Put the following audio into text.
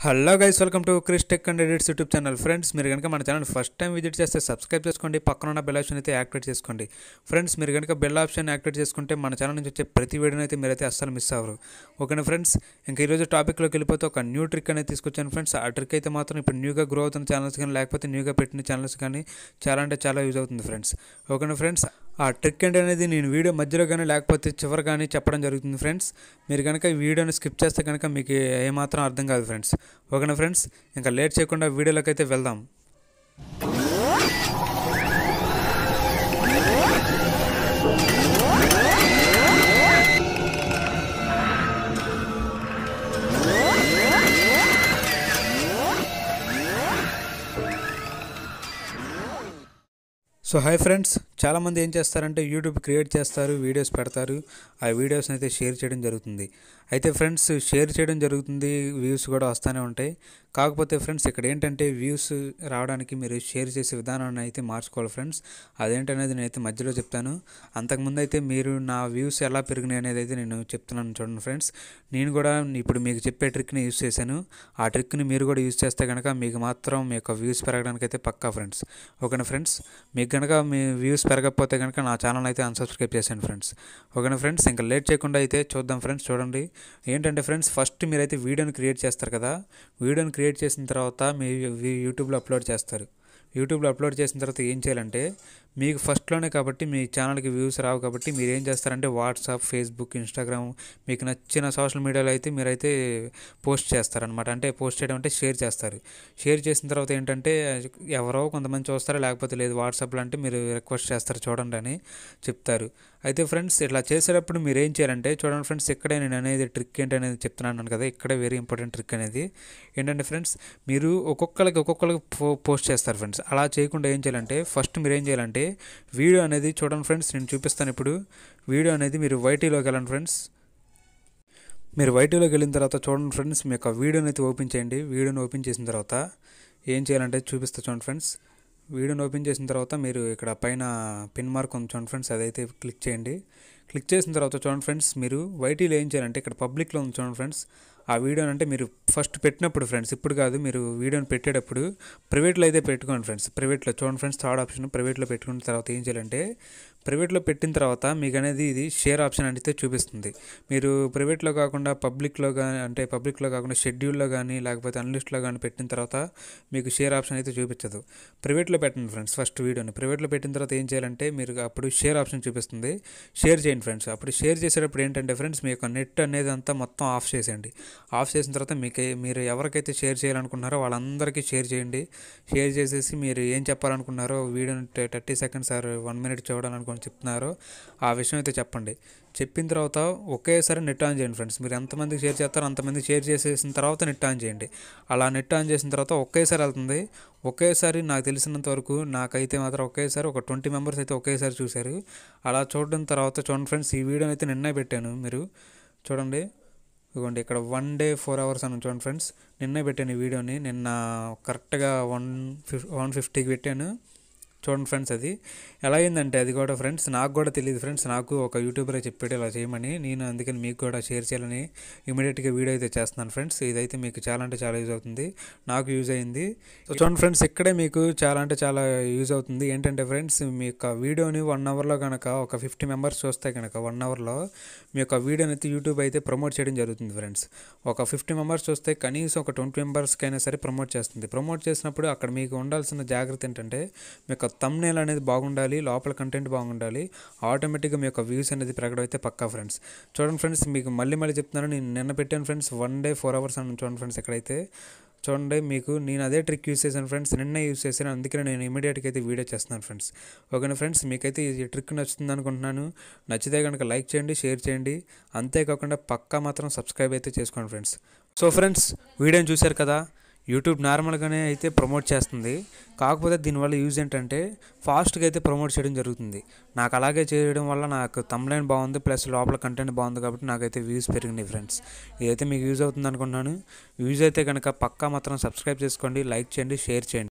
Hello guys welcome to Chris tech and edits YouTube channel friends మీరు కనుక మన channel first time visit చేస్తే subscribe చేసుకోండి పక్కన ఉన్న బెల్ ఆప్షన్ అయితే యాక్టివేట్ చేసుకోండి. ఫ్రెండ్స్ మీరు కనుక బెల్ ఆప్షన్ యాక్టివేట్ చేసుకుంటే మన ఛానల్ నుంచి వచ్చే ప్రతి వీడియోని అయితే మీరైతే అస్సలు మిస్ అవ్వరు. ఓకేనా ఫ్రెండ్స్ ఇంకా ఈరోజు టాపిక్లోకి వెళ్ళిపోతే ఒక న్యూ ట్రిక్ అనేది తీసుకొచ్చాను ఫ్రెండ్స్ ఆ ట్రిక్ అయితే మాత్రం ఇప్పుడు న్యూగా గ్రో అవుతున్న ఛానల్స్ కానీ లేకపోతే న్యూగా పెట్టిన ఛానల్స్ కానీ చాలా అంటే చాలా యూజ్ అవుతుంది ఫ్రెండ్స్ ఓకేనా ఫ్రెండ్స్ ఆ ట్రిక్ ఏంటి అనేది నేను వీడియో మధ్యలో కానీ లేకపోతే చివరి కానీ చెప్పడం జరుగుతుంది ఫ్రెండ్స్ మీరు కనుక ఈ వీడియోని స్కిప్ చేస్తే కనుక మీకు ఏమాత్రం అర్థం కాదు ఫ్రెండ్స్ ఓకేనా ఫ్రెండ్స్ ఇంకా లేట్ చేయకుండా వీడియోలోకి అయితే వెళ్దాం. సో హాయ్ ఫ్రెండ్స్ చాలామంది ఏం చేస్తారంటే యూట్యూబ్ క్రియేట్ చేస్తారు వీడియోస్ పెడతారు ఆ వీడియోస్ని అయితే షేర్ చేయడం జరుగుతుంది. అయితే ఫ్రెండ్స్ షేర్ చేయడం జరుగుతుంది వ్యూస్ కూడా వస్తూనే ఉంటాయి. కాకపోతే ఫ్రెండ్స్ ఇక్కడ ఏంటంటే వ్యూస్ రావడానికి మీరు షేర్ చేసే విధానాన్ని అయితే మార్చుకోవాలి ఫ్రెండ్స్. అదేంటనేది నేనైతే మధ్యలో చెప్తాను. అంతకుముందు అయితే మీరు నా వ్యూస్ ఎలా పెరిగినాయి అనేది అయితే నేను చెప్తున్నాను చూడండి ఫ్రెండ్స్. నేను కూడా ఇప్పుడు మీకు చెప్పే ట్రిక్ని యూస్ చేశాను. ఆ ట్రిక్ని మీరు కూడా యూస్ చేస్తే కనుక మీకు మాత్రం మీ యొక్క వ్యూస్ పెరగడానికి అయితే పక్కా ఫ్రెండ్స్. ఓకేనా ఫ్రెండ్స్? మీకు కనుక మీ వ్యూస్ పెరగకపోతే కనుక నా ఛానల్ అయితే అన్సబ్స్క్రైబ్ చేసాను ఫ్రెండ్స్ ఓకేనా ఫ్రెండ్స్ ఇంకా లేట్ చేయకుండా అయితే చూద్దాం ఫ్రెండ్స్ చూడండి. ఏంటంటే ఫ్రెండ్స్ ఫస్ట్ మీరైతే వీడియోని క్రియేట్ చేస్తారు కదా. వీడియోని క్రియేట్ చేసిన తర్వాత మీ యూట్యూబ్లో అప్లోడ్ చేస్తారు. యూట్యూబ్లో అప్లోడ్ చేసిన తర్వాత ఏం చేయాలంటే మీకు ఫస్ట్లోనే కాబట్టి మీ ఛానల్కి వ్యూస్ రావు కాబట్టి మీరు ఏం చేస్తారంటే వాట్సాప్ ఫేస్బుక్ ఇన్స్టాగ్రామ్ మీకు నచ్చిన సోషల్ మీడియాలో అయితే మీరైతే పోస్ట్ చేస్తారనమాట అంటే పోస్ట్ చేయడం అంటే షేర్ చేస్తారు. షేర్ చేసిన తర్వాత ఏంటంటే ఎవరో కొంతమంది చూస్తారో లేకపోతే లేదు వాట్సాప్లో అంటే మీరు రిక్వెస్ట్ చేస్తారు చూడండి అని చెప్తారు. అయితే ఫ్రెండ్స్ ఇట్లా చేసేటప్పుడు మీరు ఏం చేయాలంటే చూడండి ఫ్రెండ్స్ ఇక్కడే నేను అనేది ట్రిక్ ఏంటి అనేది చెప్తున్నాను కదా ఇక్కడే వెరీ ఇంపార్టెంట్ ట్రిక్ అనేది. ఏంటంటే ఫ్రెండ్స్ మీరు ఒక్కొక్కరికి ఒక్కొక్కరికి పో పోస్ట్ చేస్తారు ఫ్రెండ్స్. అలా చేయకుండా ఏం చేయాలంటే ఫస్ట్ మీరు ఏం చేయాలంటే వీడియో అనేది చూడండి ఫ్రెండ్స్ నేను చూపిస్తాను ఇప్పుడు. వీడియో అనేది మీరు వైటీలోకి వెళ్ళండి ఫ్రెండ్స్. మీరు వైటీలోకి వెళ్ళిన తర్వాత చూడండి ఫ్రెండ్స్ మీ యొక్క వీడియోని అయితే ఓపెన్ చేయండి. వీడియోని ఓపెన్ చేసిన తర్వాత ఏం చేయాలంటే చూపిస్తా చూడండి ఫ్రెండ్స్. వీడియోని ఓపెన్ చేసిన తర్వాత మీరు ఇక్కడ పైన పిన్ మార్క్ ఉంది చూడండి ఫ్రెండ్స్ అదైతే క్లిక్ చేయండి. క్లిక్ చేసిన తర్వాత చూడండి ఫ్రెండ్స్ మీరు వైటీలో ఏం చేయాలంటే ఇక్కడ పబ్లిక్లో ఉంది చూడండి ఫ్రెండ్స్ ఆ వీడియోని అంటే మీరు ఫస్ట్ పెట్టినప్పుడు ఫ్రెండ్స్ ఇప్పుడు కాదు మీరు వీడియోని పెట్టేటప్పుడు ప్రైవేట్లో అయితే పెట్టుకోండి ఫ్రెండ్స్. ప్రైవేట్లో చూడండి ఫ్రెండ్స్ థర్డ్ ఆప్షన్ ప్రైవేట్లో పెట్టుకున్న తర్వాత ఏం చేయాలంటే ప్రైవేట్లో పెట్టిన తర్వాత మీకు అనేది ఇది షేర్ ఆప్షన్ అయితే చూపిస్తుంది. మీరు ప్రైవేట్లో కాకుండా పబ్లిక్లో కానీ అంటే పబ్లిక్లో కాకుండా షెడ్యూల్లో కానీ లేకపోతే అన్లిస్ట్లో కానీ పెట్టిన తర్వాత మీకు షేర్ ఆప్షన్ అయితే చూపించదు. ప్రైవేట్లో పెట్టండి ఫ్రెండ్స్ ఫస్ట్ వీడియోని. ప్రైవేట్లో పెట్టిన తర్వాత ఏం చేయాలంటే మీరు అప్పుడు షేర్ ఆప్షన్ చూపిస్తుంది. షేర్ చేయండి ఫ్రెండ్స్. అప్పుడు షేర్ చేసేటప్పుడు ఏంటంటే ఫ్రెండ్స్ మీ యొక్క నెట్ అనేది అంతా మొత్తం ఆఫ్ చేసేయండి. ఆఫ్ చేసిన తర్వాత మీకు మీరు ఎవరికైతే షేర్ చేయాలనుకుంటున్నారో వాళ్ళందరికీ షేర్ చేయండి. షేర్ చేసేసి మీరు ఏం చెప్పాలనుకున్నారో వీడియోని thirty seconds or one minute చూడాలనుకుని చెప్తున్నారో. ఆ విషయం అయితే చెప్పండి. చెప్పిన తర్వాత ఒకేసారి నెట్ ఆన్ చేయండి ఫ్రెండ్స్. మీరు ఎంతమందికి షేర్ చేస్తారో అంతమంది షేర్ చేసేసిన తర్వాత నెట్ ఆన్ చేయండి. అలా నెట్ ఆన్ చేసిన తర్వాత ఒకేసారి వెళ్తుంది. ఒకేసారి నాకు తెలిసినంత వరకు నాకైతే మాత్రం ఒకేసారి ఒక ట్వంటీ మెంబర్స్ అయితే ఒకేసారి చూశారు. అలా చూడడం తర్వాత చూడండి ఫ్రెండ్స్ ఈ వీడియో అయితే నిన్నే పెట్టాను మీరు. చూడండి. ఇదిగోండి ఇక్కడ వన్ డే ఫోర్ అవర్స్ అని చూడండి ఫ్రెండ్స్. నిన్నే పెట్టాను ఈ వీడియోని. నిన్న కరెక్ట్గా వన్ ఫిఫ్ వన్ ఫిఫ్టీకి పెట్టాను. చూడండి ఫ్రెండ్స్ అది. ఎలా అయిందంటే అది కూడా ఫ్రెండ్స్ నాకు కూడా తెలియదు ఫ్రెండ్స్ నాకు ఒక యూట్యూబరే చెప్పాడు ఇలా చేయమని నేను అందుకని మీకు కూడా షేర్ చేయాలని ఇమీడియట్గా వీడియో అయితే చేస్తున్నాను ఫ్రెండ్స్. ఇదైతే మీకు చాలా అంటే చాలా యూజ్ అవుతుంది. నాకు యూజ్ అయింది. సో చూడండి ఫ్రెండ్స్ ఇక్కడే మీకు చాలా అంటే చాలా యూజ్ అవుతుంది. ఏంటంటే ఫ్రెండ్స్ మీ యొక్క వీడియోని వన్ అవర్లో కనుక ఒక ఫిఫ్టీ మెంబర్స్ చూస్తే కనుక వన్ అవర్లో మీ యొక్క వీడియోని అయితే యూట్యూబ్ అయితే ప్రమోట్ చేయడం జరుగుతుంది ఫ్రెండ్స్. ఒక ఫిఫ్టీ మెంబర్స్ చూస్తే కనీసం ఒక ట్వంటీ మెంబర్స్కి అయినా సరే ప్రమోట్ చేస్తుంది. ప్రమోట్ చేసినప్పుడు అక్కడ మీకు ఉండాల్సిన జాగ్రత్త ఏంటంటే మీ యొక్క తమ్నేల్ అనేది బాగుండాలి లోపల కంటెంట్ బాగుండాలి ఆటోమేటిక్గా మీ యొక్క వ్యూస్ అనేది పెరగడం అయితే పక్కా ఫ్రెండ్స్ చూడండి ఫ్రెండ్స్ మీకు మళ్ళీ మళ్ళీ చెప్తున్నాను నేను నిన్న పెట్టాను friends one day four hours అని చూడండి ఫ్రెండ్స్ ఇక్కడైతే చూడండి మీకు నేను అదే ట్రిక్ యూస్ చేశాను ఫ్రెండ్స్ నిన్న యూస్ చేశాను అందుకనే నేను ఇమీడియట్గా అయితే వీడియో చేస్తున్నాను ఫ్రెండ్స్ ఓకేనా ఫ్రెండ్స్ మీకైతే ఈ ట్రిక్ నచ్చుతుంది అనుకుంటున్నాను. నచ్చితే కనుక లైక్ చేయండి షేర్ చేయండి. అంతేకాకుండా పక్కా మాత్రం సబ్స్క్రైబ్ అయితే చేసుకోండి ఫ్రెండ్స్ సో ఫ్రెండ్స్ వీడియోని చూశారు కదా? యూట్యూబ్ నార్మల్గానే అయితే ప్రమోట్ చేస్తుంది. కాకపోతే దీనివల్ల యూజ్ ఏంటంటే ఫాస్ట్గా అయితే ప్రమోట్ చేయడం జరుగుతుంది. నాకు అలాగే చేయడం వల్ల నాకు తమ్లైన్ బాగుంది ప్లస్ లోపల కంటెంట్ బాగుంది కాబట్టి నాకైతే వ్యూస్ పెరిగినాయి ఫ్రెండ్స్. ఇదైతే మీకు యూజ్ అవుతుంది అనుకుంటున్నాను యూజ్ అయితే కనుక పక్కా మాత్రం సబ్స్క్రైబ్ చేసుకోండి లైక్ చేయండి షేర్ చేయండి.